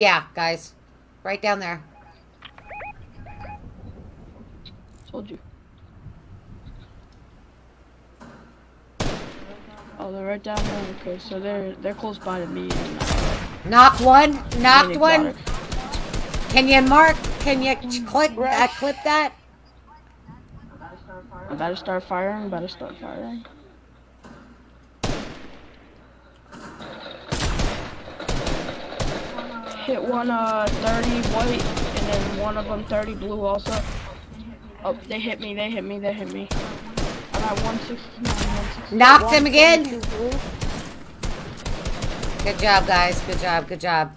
Yeah, guys. Right down there. Told you. Oh, they're right down there. Okay, so they're they're close by to me. Knocked one. Knocked one. Can you mark? Can you click uh, clip that? I'm about to start firing. I'm about to start firing. Hit one uh 30 white and then one of them 30 blue also. Oh, they hit me. They hit me. They hit me. I'm at 169. 169. Knocked him again. blue. Good job, guys. Good job. Good job.